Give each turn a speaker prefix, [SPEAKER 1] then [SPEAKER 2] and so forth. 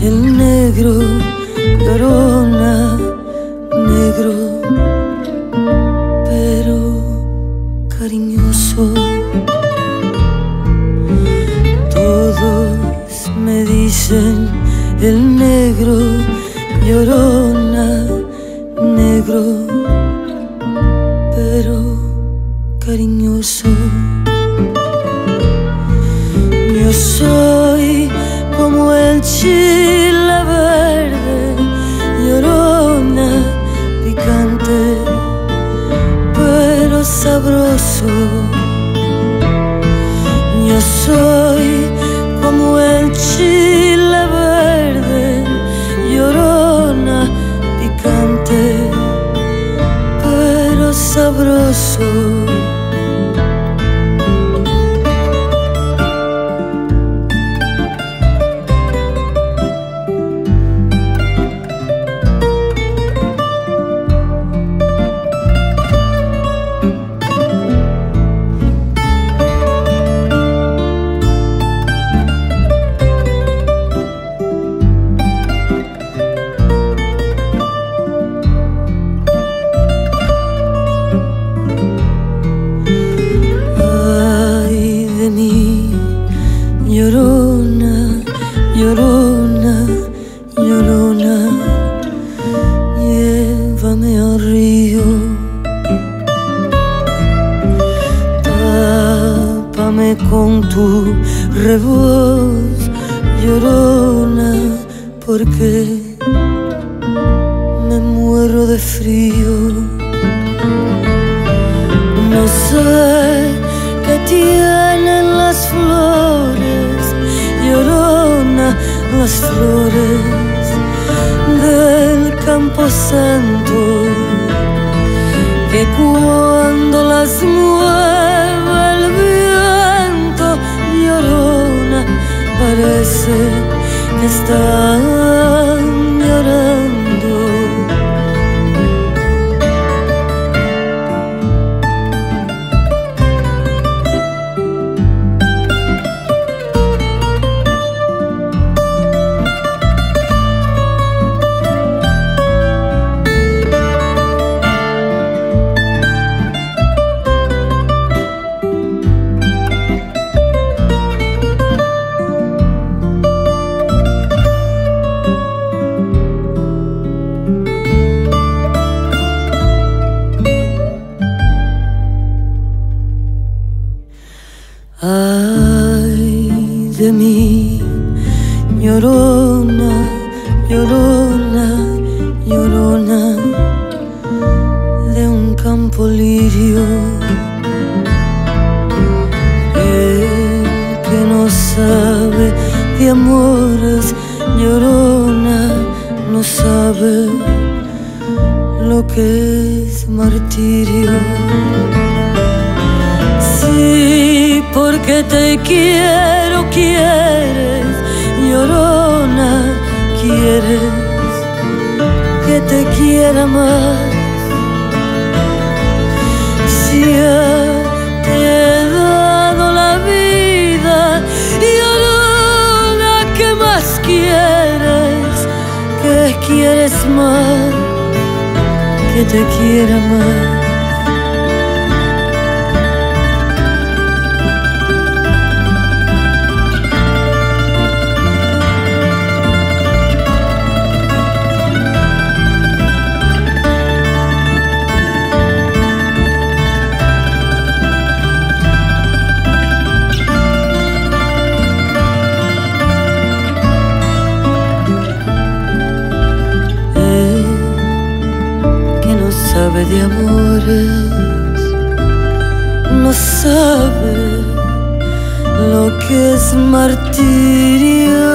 [SPEAKER 1] El negro, llorona, negro, pero cariñoso. Todos me dicen el negro, llorona, negro, pero cariñoso. Yo soy como el chile Con tu reboz, llorona, porque me muero de frío. No sé qué tienen las flores, llorona, las flores del campo santo, que cuando las mueve que de mí, llorona, llorona, llorona de un campo lirio. El que no sabe de amores, llorona, no sabe lo que es martirio. Porque te quiero, quieres, llorona, quieres que te quiera más. Si te he dado la vida, llorona, ¿qué más quieres? ¿Qué quieres más? Que te quiera más. De amores, no sabe lo que es martirio.